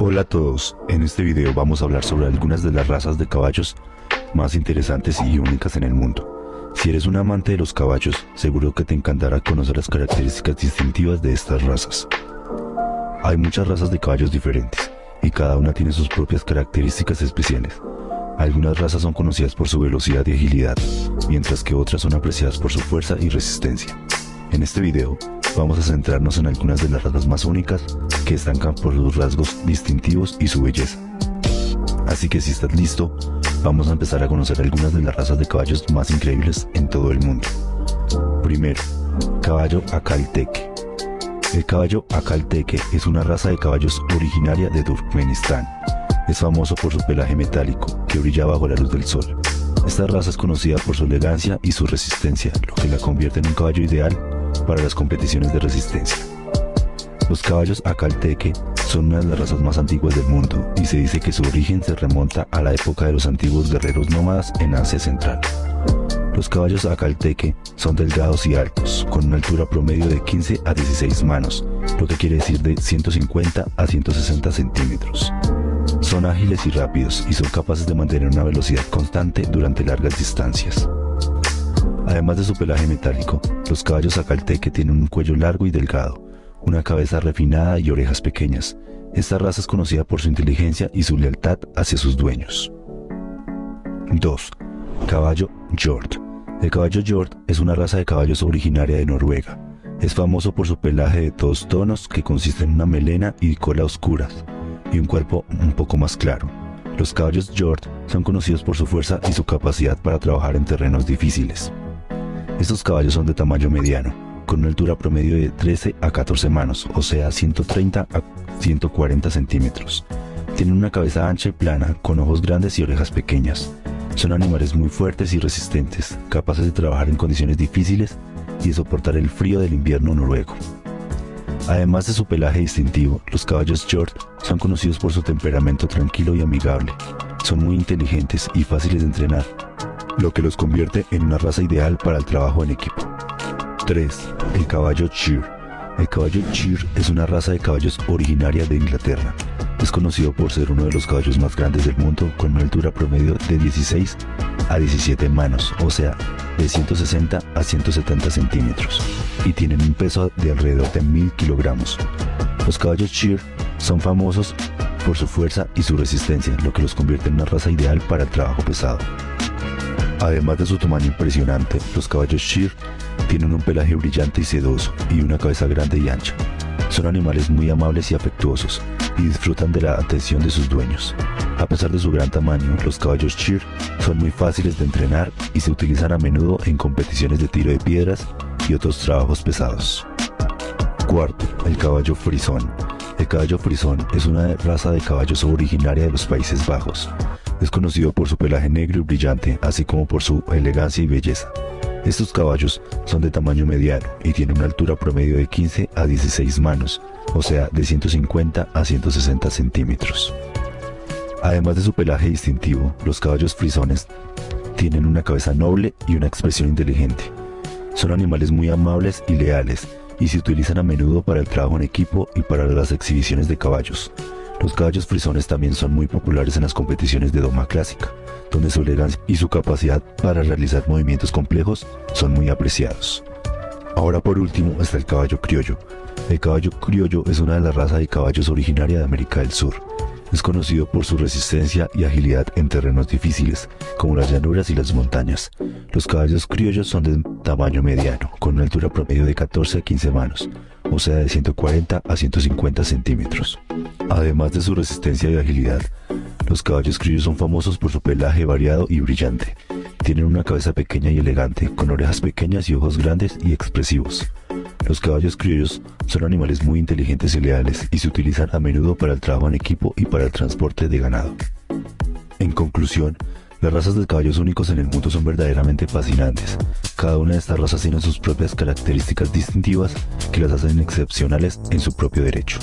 Hola a todos, en este video vamos a hablar sobre algunas de las razas de caballos más interesantes y únicas en el mundo. Si eres un amante de los caballos, seguro que te encantará conocer las características distintivas de estas razas. Hay muchas razas de caballos diferentes, y cada una tiene sus propias características especiales. Algunas razas son conocidas por su velocidad y agilidad, mientras que otras son apreciadas por su fuerza y resistencia. En este video vamos a centrarnos en algunas de las razas más únicas que destacan por sus rasgos distintivos y su belleza. Así que si estás listo, vamos a empezar a conocer algunas de las razas de caballos más increíbles en todo el mundo. Primero, caballo acalteque. El caballo acalteque es una raza de caballos originaria de Turkmenistán. Es famoso por su pelaje metálico que brilla bajo la luz del sol. Esta raza es conocida por su elegancia y su resistencia, lo que la convierte en un caballo ideal para las competiciones de resistencia. Los caballos acalteque son una de las razas más antiguas del mundo y se dice que su origen se remonta a la época de los antiguos guerreros nómadas en Asia Central. Los caballos acalteque son delgados y altos, con una altura promedio de 15 a 16 manos, lo que quiere decir de 150 a 160 centímetros. Son ágiles y rápidos y son capaces de mantener una velocidad constante durante largas distancias. Además de su pelaje metálico, los caballos acalteque tienen un cuello largo y delgado, una cabeza refinada y orejas pequeñas. Esta raza es conocida por su inteligencia y su lealtad hacia sus dueños. 2. Caballo Hjort. El caballo Hjort es una raza de caballos originaria de Noruega. Es famoso por su pelaje de dos tonos que consiste en una melena y cola oscuras y un cuerpo un poco más claro. Los caballos Hjort son conocidos por su fuerza y su capacidad para trabajar en terrenos difíciles. Estos caballos son de tamaño mediano, con una altura promedio de 13 a 14 manos, o sea 130 a 140 centímetros. Tienen una cabeza ancha y plana, con ojos grandes y orejas pequeñas. Son animales muy fuertes y resistentes, capaces de trabajar en condiciones difíciles y de soportar el frío del invierno noruego. Además de su pelaje distintivo, los caballos Hjort son conocidos por su temperamento tranquilo y amigable. Son muy inteligentes y fáciles de entrenar, lo que los convierte en una raza ideal para el trabajo en equipo. 3. El caballo Cheer. El caballo Cheer es una raza de caballos originaria de Inglaterra. Es conocido por ser uno de los caballos más grandes del mundo con una altura promedio de 16 a 17 manos, o sea, de 160 a 170 centímetros, y tienen un peso de alrededor de 1000 kilogramos. Los caballos Cheer son famosos por su fuerza y su resistencia, lo que los convierte en una raza ideal para el trabajo pesado. Además de su tamaño impresionante, los caballos Shear tienen un pelaje brillante y sedoso y una cabeza grande y ancha. Son animales muy amables y afectuosos y disfrutan de la atención de sus dueños. A pesar de su gran tamaño, los caballos Shear son muy fáciles de entrenar y se utilizan a menudo en competiciones de tiro de piedras y otros trabajos pesados. Cuarto, el caballo frisón. El caballo frisón es una raza de caballos originaria de los Países Bajos. Es conocido por su pelaje negro y brillante, así como por su elegancia y belleza. Estos caballos son de tamaño mediano y tienen una altura promedio de 15 a 16 manos, o sea, de 150 a 160 centímetros. Además de su pelaje distintivo, los caballos frisones tienen una cabeza noble y una expresión inteligente. Son animales muy amables y leales y se utilizan a menudo para el trabajo en equipo y para las exhibiciones de caballos. Los caballos frisones también son muy populares en las competiciones de doma clásica, donde su elegancia y su capacidad para realizar movimientos complejos son muy apreciados. Ahora por último está el caballo criollo. El caballo criollo es una de las razas de caballos originaria de América del Sur. Es conocido por su resistencia y agilidad en terrenos difíciles, como las llanuras y las montañas. Los caballos criollos son de tamaño mediano, con una altura promedio de 14 a 15 manos, o sea de 140 a 150 centímetros. Además de su resistencia y agilidad, los caballos criollos son famosos por su pelaje variado y brillante. Tienen una cabeza pequeña y elegante, con orejas pequeñas y ojos grandes y expresivos. Los caballos criollos son animales muy inteligentes y leales y se utilizan a menudo para el trabajo en equipo y para el transporte de ganado. En conclusión, las razas de caballos únicos en el mundo son verdaderamente fascinantes. Cada una de estas razas tiene sus propias características distintivas que las hacen excepcionales en su propio derecho.